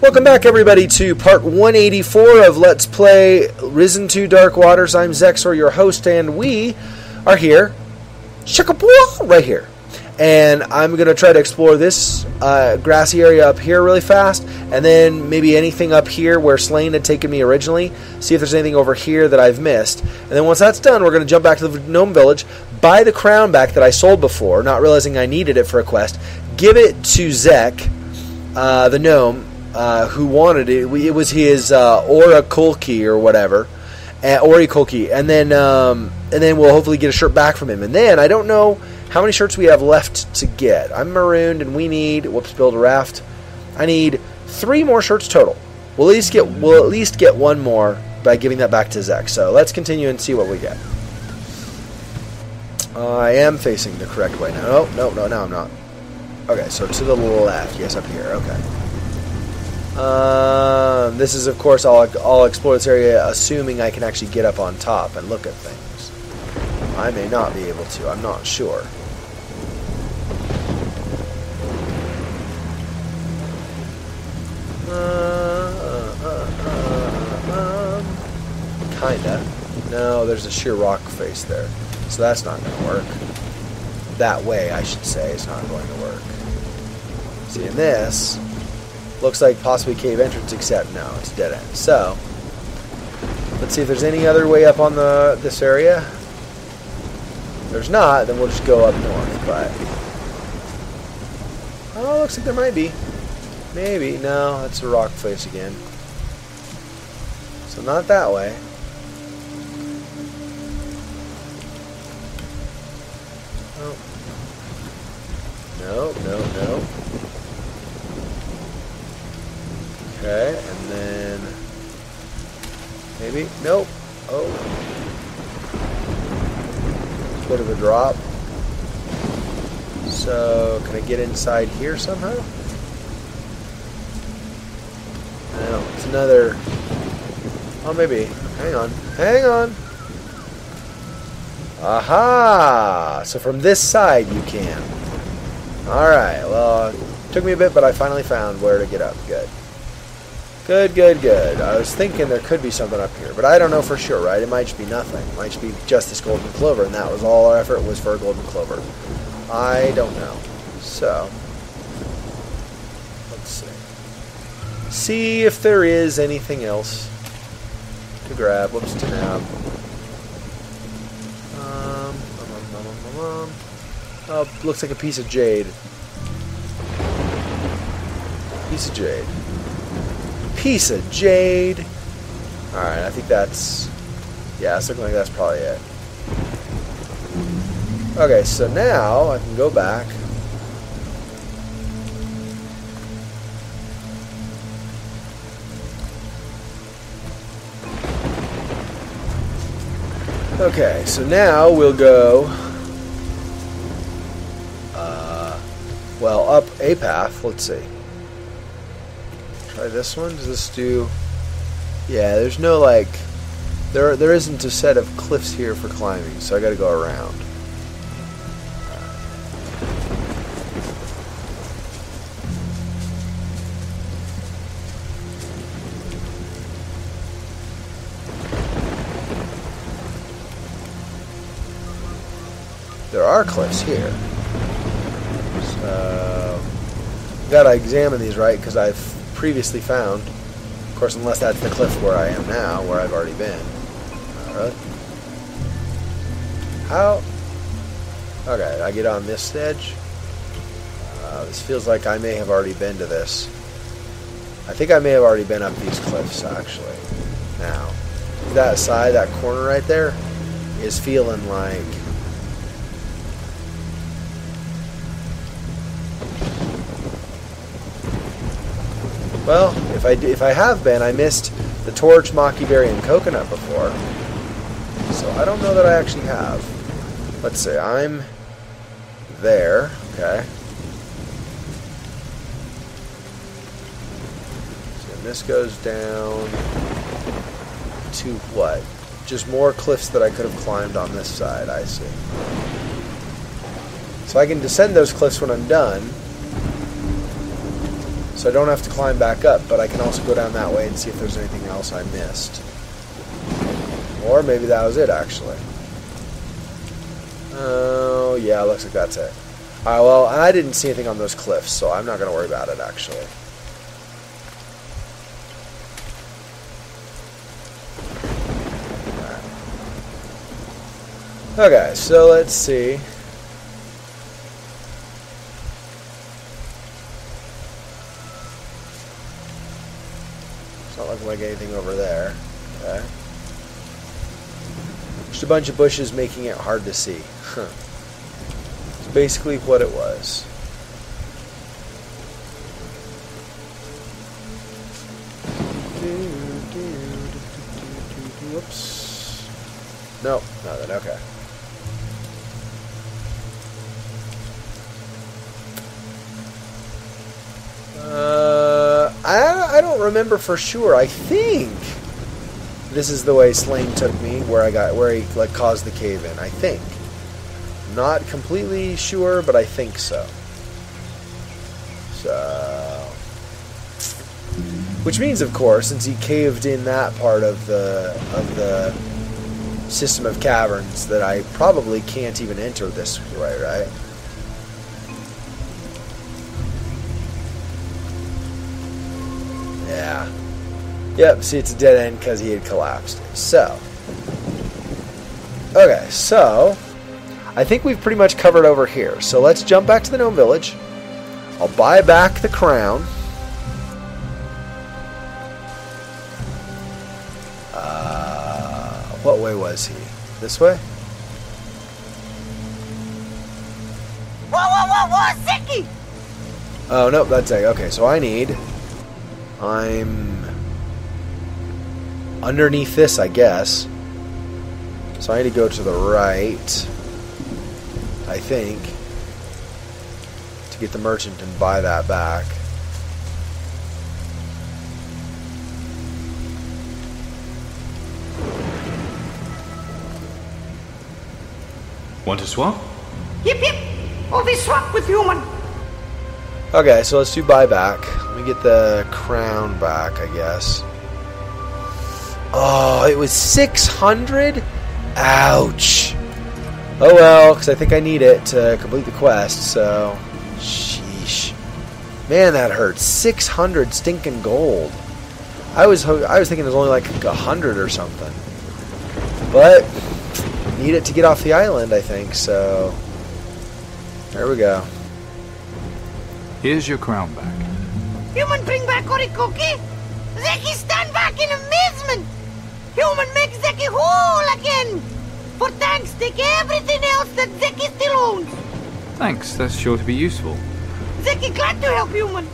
Welcome back, everybody, to part 184 of Let's Play Risen 2 Dark Waters. I'm Xexor, your host, and we are here, Shakapua, right here. And I'm going to try to explore this uh, grassy area up here really fast, and then maybe anything up here where Slane had taken me originally, see if there's anything over here that I've missed. And then once that's done, we're going to jump back to the Gnome Village, buy the crown back that I sold before, not realizing I needed it for a quest, give it to Zek, uh, the gnome, uh, who wanted it. It was his uh, Aura Kulki or whatever, uh, Ori Kulki, and then um, and then we'll hopefully get a shirt back from him. And then I don't know how many shirts we have left to get. I'm marooned, and we need whoops, build a raft. I need three more shirts total. We'll at least get we'll at least get one more by giving that back to Zek. So let's continue and see what we get. Uh, I am facing the correct way now. No, no, no, no, I'm not. Okay, so to the left. Yes, up here. Okay. Um, this is, of course, I'll, explore this area assuming I can actually get up on top and look at things. I may not be able to. I'm not sure. Uh, uh, uh, um, kinda. No, there's a sheer rock face there. So that's not going to work. That way, I should say, is not going to work. See, in this, looks like possibly cave entrance, except no, it's dead end. So, let's see if there's any other way up on the this area. If there's not, then we'll just go up north. But oh, looks like there might be. Maybe no, that's a rock face again. So not that way. No, no, no. Okay, and then maybe nope. Oh, bit of a drop. So can I get inside here somehow? No, it's another. Oh, maybe. Hang on, hang on. Aha! So from this side you can. Alright, well, took me a bit, but I finally found where to get up. Good. Good, good, good. I was thinking there could be something up here, but I don't know for sure, right? It might just be nothing. It might just be just this golden clover, and that was all our effort was for a golden clover. I don't know. So, let's see. See if there is anything else to grab. Whoops, to nab. Um, um, um, um, um, um. Oh, looks like a piece of jade. Piece of jade. Piece of jade. Alright, I think that's... Yeah, it's looking like that's probably it. Okay, so now I can go back. Okay, so now we'll go uh, well up a path. Let's see. Try this one. Does this do? Yeah, there's no like there there isn't a set of cliffs here for climbing, so I got to go around. There are cliffs here. So, gotta examine these right because I've previously found. Of course, unless that's the cliff where I am now, where I've already been. Alright. How? Okay, I get on this edge. Uh, this feels like I may have already been to this. I think I may have already been up these cliffs, actually. Now, that side, that corner right there, is feeling like Well, if I if I have been, I missed the torch, maki berry, and coconut before. So I don't know that I actually have. Let's see. I'm there. Okay. So this goes down to what? Just more cliffs that I could have climbed on this side. I see. So I can descend those cliffs when I'm done. So I don't have to climb back up, but I can also go down that way and see if there's anything else I missed. Or maybe that was it, actually. Oh, yeah, looks like that's it. Alright, well, I didn't see anything on those cliffs, so I'm not going to worry about it, actually. Okay, so let's see. It's not looking like anything over there. Okay. Just a bunch of bushes making it hard to see. Huh. It's basically what it was. Whoops. Nope, that. Okay. Uh, I, don't remember for sure. I think this is the way Slain took me, where I got where he like caused the cave in. I think. Not completely sure, but I think so. So, which means, of course, since he caved in that part of the of the system of caverns, that I probably can't even enter this way, right? Yep, see, it's a dead end because he had collapsed. So. Okay, so. I think we've pretty much covered over here. So let's jump back to the Gnome Village. I'll buy back the crown. Uh, what way was he? This way? Whoa, whoa, whoa, whoa, Zeki! Oh, no, that's it. Okay, so I need. I'm underneath this, I guess. So I need to go to the right, I think, to get the merchant and buy that back. Want to swap? Yep, yip! Oh, they swap with human! Okay, so let's do buyback. Let me get the crown back, I guess. Oh, it was 600? Ouch. Oh well, because I think I need it to complete the quest, so. Sheesh. Man, that hurts. 600 stinking gold. I was ho- I was thinking it was only like a hundred or something. But need it to get off the island, I think. So there we go. Here's your crown back. Human bring back Orikoki! Zeki stand back in amazement! Human make Zeki whole again! For thanks, take everything else that Zeki still owns! Thanks, that's sure to be useful. Zeki glad to help human!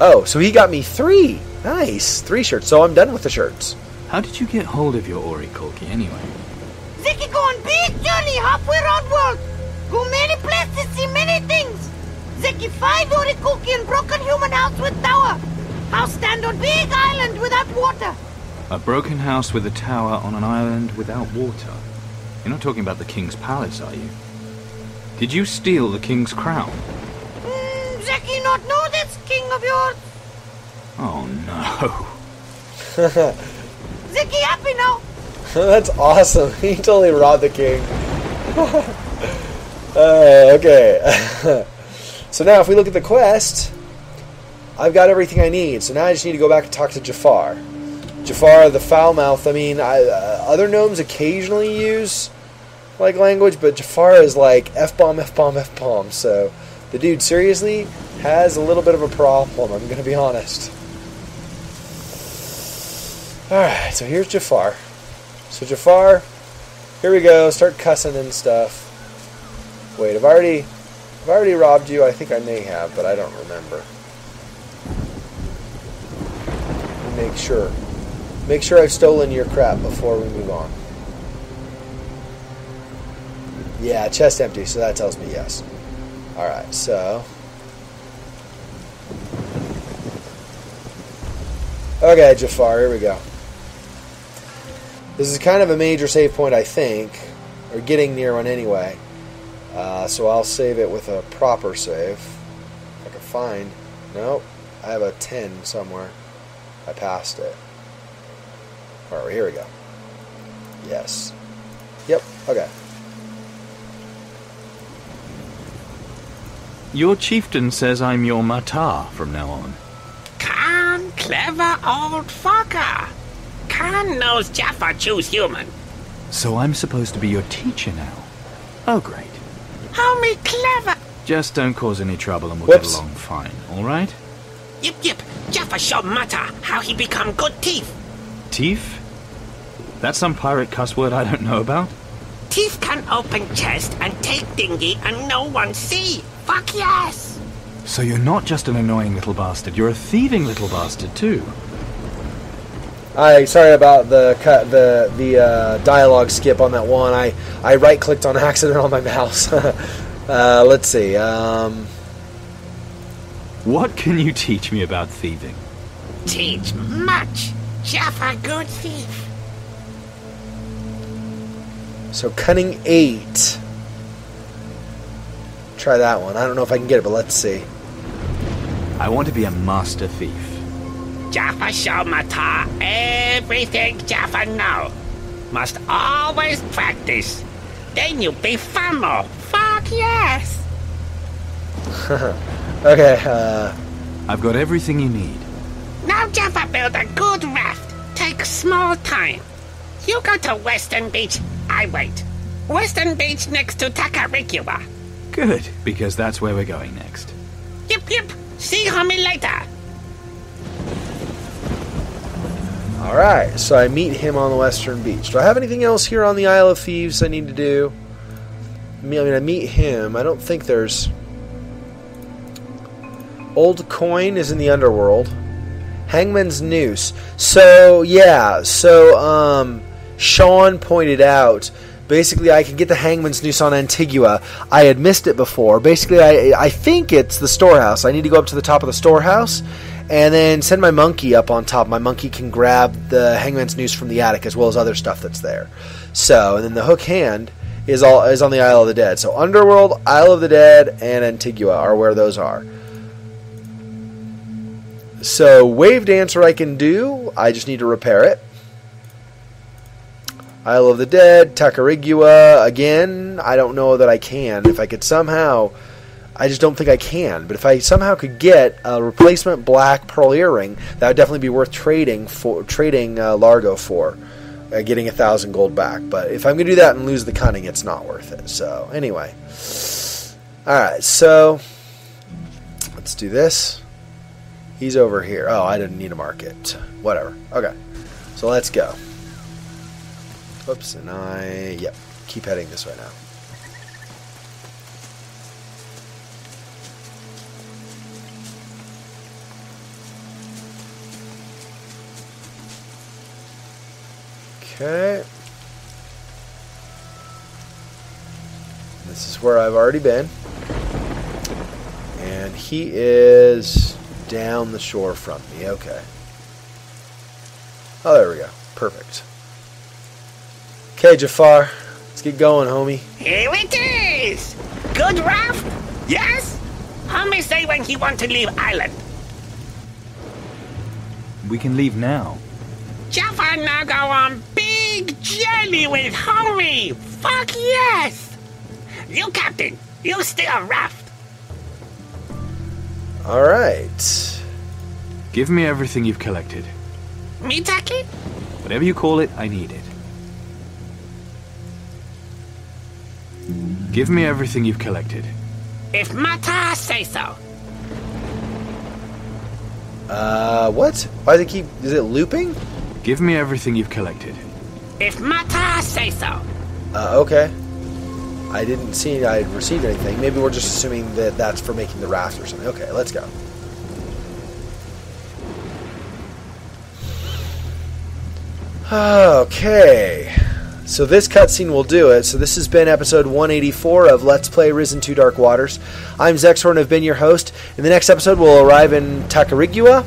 Oh, so he got me three. Nice, three shirts. So I'm done with the shirts. How did you get hold of your Orikolki anyway? Zeki go on big journey halfway around world! Go many places, see many things! Zeki find Orikoki and broken human house with tower! House stand on big island without water! A broken house with a tower on an island without water. You're not talking about the king's palace, are you? Did you steal the king's crown? Mm, Zeki not know this king of yours! Oh no. Zeki happy now! That's awesome. He totally robbed the king. uh, okay. so now, if we look at the quest, I've got everything I need. So now I just need to go back and talk to Jaffar. Jaffar, the foul mouth. I mean, I, uh, other gnomes occasionally use like language, but Jaffar is like f bomb, f bomb, f bomb. So the dude seriously has a little bit of a problem. I'm gonna be honest. All right, so here's Jaffar. So Jaffar, here we go. Start cussing and stuff. Wait, I've already, I've already robbed you. I think I may have, but I don't remember. Make sure, make sure I've stolen your crap before we move on. Yeah, chest empty, so that tells me yes. All right, so. Okay, Jaffar, here we go. This is kind of a major save point, I think, or getting near one anyway. Uh, so I'll save it with a proper save. If I can find. Nope. I have a 10 somewhere. I passed it. Alright, here we go. Yes. Yep, okay. Your chieftain says I'm your matar from now on. Khan, clever old fucker. Khan knows Jaffa choose human. So I'm supposed to be your teacher now. Oh, great. Homie clever. Just don't cause any trouble and we'll Whoops. get along fine, alright? Yip yip. Jaffa show Mata how he become good thief. Teef? That's some pirate cuss word I don't know about? Thief can open chest and take dinghy and no one see. Fuck yes. So you're not just an annoying little bastard, you're a thieving little bastard too. I sorry about the cut the the uh, dialogue skip on that one. I I right clicked on accident on my mouse. uh, let's see. Um, What can you teach me about thieving? Teach much. Jaffa good thief. So cunning eight. Try that one. I don't know if I can get it, but let's see. I want to be a master thief. Jaffa show Mata everything Jaffa know. Must always practice. Then you be famo. Fuck yes. Okay. Uh, I've got everything you need. Now Jaffa build a good raft. Take small time. You go to Western Beach. I wait. Western Beach next to Tacarigua. Good, because that's where we're going next. Yip yip. See homie later. all right. So I meet him on the western beach. Do I have anything else here on the Isle of Thieves I need to do? I mean, I mean, I meet him. I don't think there's. Old coin is in the underworld. Hangman's noose. So yeah. So um, Sean pointed out. Basically, I can get the hangman's noose on Antigua. I had missed it before. Basically, I I think it's the storehouse. I need to go up to the top of the storehouse, and then send my monkey up on top. My monkey can grab the hangman's noose from the attic as well as other stuff that's there. So, and then the hook hand is all is on the Isle of the Dead. So, Underworld, Isle of the Dead, and Antigua are where those are. So, wave dancer I can do. I just need to repair it. Isle of the Dead, Tacarigua again. I don't know that I can. If I could somehow, I just don't think I can. But if I somehow could get a replacement black pearl earring, that would definitely be worth trading for trading uh, Largo for, uh, getting a thousand gold back. But if I'm gonna do that and lose the cunning, it's not worth it. So anyway, all right. So let's do this. He's over here. Oh, I didn't need to mark it. Whatever. Okay. So let's go. Oops, and I, yep, keep heading this way now. Okay. This is where I've already been. And he is down the shore from me. Okay. Oh, there we go. Perfect. Okay, Jaffar. Let's get going, homie. Here it is. Good raft. Yes. Homie say when he want to leave island. We can leave now. Jaffa now go on big journey with homie. Fuck yes. You captain. You still raft. All right. Give me everything you've collected. Me Taki? Whatever you call it, I need it. Give me everything you've collected. If Mata say so. Uh, what? Why does it keep? Is it looping? Give me everything you've collected. If Mata say so. Uh, okay. I didn't see I had received anything. Maybe we're just assuming that that's for making the raft or something. Okay, let's go. Okay. So this cutscene will do it. So this has been episode 184 of Let's Play Risen 2 Dark Waters. I'm Xexor I've been your host. In the next episode, we'll arrive in Tacarigua,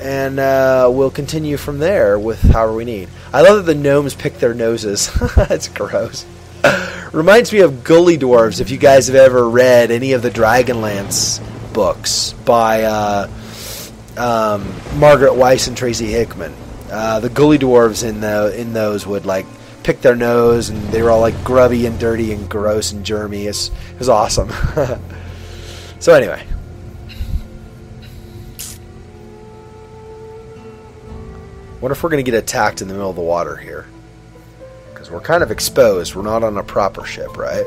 and uh, we'll continue from there with however we need. I love that the gnomes pick their noses. That's gross. Reminds me of Gully Dwarves. If you guys have ever read any of the Dragonlance books by uh, um, Margaret Weis and Tracy Hickman. Uh, the Gully Dwarves in the in those would like pick their nose, and they were all like grubby and dirty and gross and germy. It was awesome. so anyway. Wonder if we're going to get attacked in the middle of the water here. Because we're kind of exposed. We're not on a proper ship, right?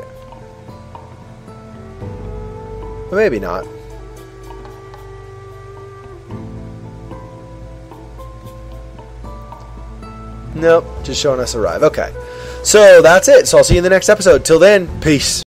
Maybe not. Nope, just showing us arrive. Okay. So that's it. So I'll see you in the next episode. Till then, peace.